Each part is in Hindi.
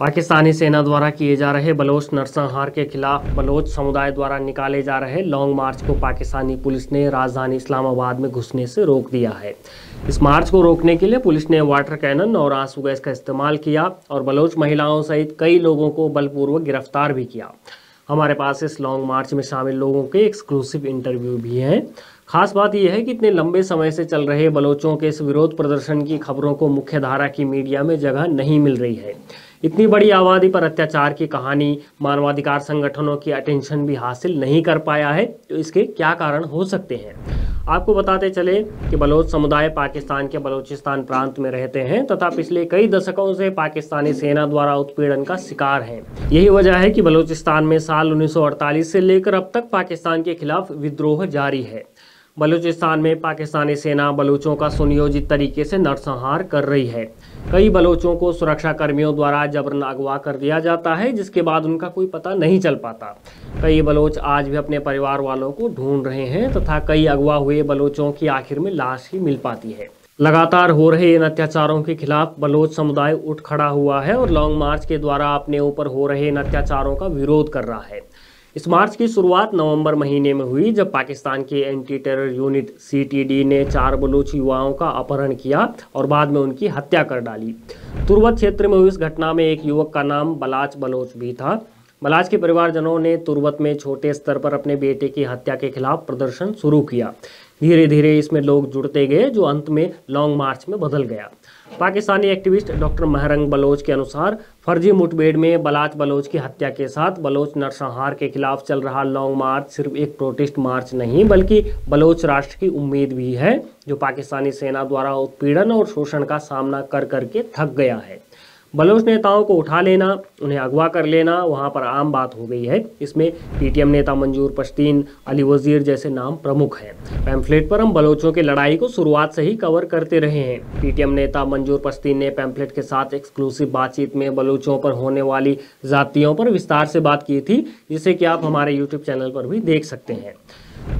पाकिस्तानी सेना द्वारा किए जा रहे बलोच नरसंहार के खिलाफ बलोच समुदाय द्वारा निकाले जा रहे लॉन्ग मार्च को पाकिस्तानी पुलिस ने राजधानी इस्लामाबाद में घुसने से रोक दिया है। इस मार्च को रोकने के लिए पुलिस ने वाटर कैनन और आँसू गैस का इस्तेमाल किया और बलोच महिलाओं सहित कई लोगों को बलपूर्वक गिरफ़्तार भी किया। हमारे पास इस लॉन्ग मार्च में शामिल लोगों के एक्सक्लूसिव इंटरव्यू भी हैं। खास बात यह है कि इतने लंबे समय से चल रहे बलोचों के इस विरोध प्रदर्शन की खबरों को मुख्य धारा की मीडिया में जगह नहीं मिल रही है। इतनी बड़ी आबादी पर अत्याचार की कहानी मानवाधिकार संगठनों की अटेंशन भी हासिल नहीं कर पाया है तो इसके क्या कारण हो सकते हैं? आपको बताते चले कि बलोच समुदाय पाकिस्तान के बलूचिस्तान प्रांत में रहते हैं तथा पिछले कई दशकों से पाकिस्तानी सेना द्वारा उत्पीड़न का शिकार हैं। यही वजह है कि बलूचिस्तान में साल 1948 से लेकर अब तक पाकिस्तान के खिलाफ विद्रोह जारी है। बलूचिस्तान में पाकिस्तानी सेना बलूचों का सुनियोजित तरीके से नरसंहार कर रही है। कई बलोचों को सुरक्षा कर्मियों द्वारा जबरन अगवा कर दिया जाता है, जिसके बाद उनका कोई पता नहीं चल पाता। कई बलोच आज भी अपने परिवार वालों को ढूंढ रहे हैं तथा कई अगवा हुए बलोचों की आखिर में लाश ही मिल पाती है। लगातार हो रहे इन अत्याचारों के खिलाफ बलोच समुदाय उठ खड़ा हुआ है और लॉन्ग मार्च के द्वारा अपने ऊपर हो रहे इन अत्याचारों का विरोध कर रहा है। इस मार्च की शुरुआत नवंबर महीने में हुई, जब पाकिस्तान की एंटी टेरर यूनिट सीटीडी ने चार बलूच युवाओं का अपहरण किया और बाद में उनकी हत्या कर डाली। तुर्वत क्षेत्र में हुई इस घटना में एक युवक का नाम बलाच बलोच भी था। बलाच के परिवारजनों ने तुर्वत में छोटे स्तर पर अपने बेटे की हत्या के खिलाफ प्रदर्शन शुरू किया। धीरे धीरे इसमें लोग जुड़ते गए, जो अंत में लॉन्ग मार्च में बदल गया। पाकिस्तानी एक्टिविस्ट डॉक्टर महरंग बलोच के अनुसार, फर्जी मुठभेड़ में बलाच बलोच की हत्या के साथ बलोच नरसंहार के खिलाफ चल रहा लॉन्ग मार्च सिर्फ़ एक प्रोटेस्ट मार्च नहीं, बल्कि बलोच राष्ट्र की उम्मीद भी है, जो पाकिस्तानी सेना द्वारा उत्पीड़न और शोषण का सामना कर करके थक गया है। बलोच नेताओं को उठा लेना, उन्हें अगवा कर लेना, वहाँ पर आम बात हो गई है। इसमें पीटीएम नेता मंजूर पश्तीन, अली वज़ीर जैसे नाम प्रमुख हैं। पैम्फलेट पर हम बलोचों की लड़ाई को शुरुआत से ही कवर करते रहे हैं। पीटीएम नेता मंजूर पश्तीन ने पैम्फलेट के साथ एक्सक्लूसिव बातचीत में बलोचों पर होने वाली जातियों पर विस्तार से बात की थी, जिसे कि आप हमारे यूट्यूब चैनल पर भी देख सकते हैं।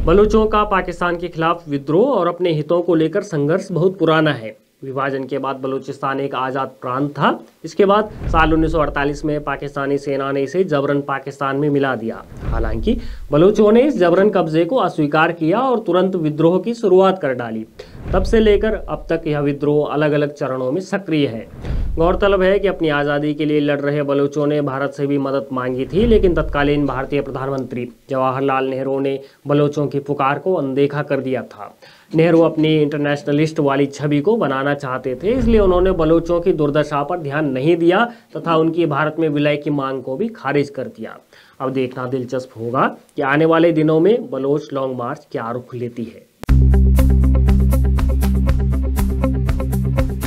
बलूचों का पाकिस्तान के खिलाफ विद्रोह और अपने हितों को लेकर संघर्ष बहुत पुराना है। विभाजन के बाद बलूचिस्तान एक आज़ाद प्रांत था। इसके बाद साल 1948 में पाकिस्तानी सेना ने इसे जबरन पाकिस्तान में मिला दिया। हालाँकि बलूचों ने इस जबरन कब्जे को अस्वीकार किया और तुरंत विद्रोह की शुरुआत कर डाली। तब से लेकर अब तक यह विद्रोह अलग अलग चरणों में सक्रिय है। गौरतलब है कि अपनी आज़ादी के लिए लड़ रहे बलूचों ने भारत से भी मदद मांगी थी, लेकिन तत्कालीन भारतीय प्रधानमंत्री जवाहरलाल नेहरू ने बलूचों की पुकार को अनदेखा कर दिया था। नेहरू अपनी इंटरनेशनलिस्ट वाली छवि को बनाना चाहते थे, इसलिए उन्होंने बलूचों की दुर्दशा पर ध्यान नहीं दिया तथा उनकी भारत में विलय की मांग को भी खारिज कर दिया। अब देखना दिलचस्प होगा कि आने वाले दिनों में बलोच लॉन्ग मार्च क्या रुख लेती है।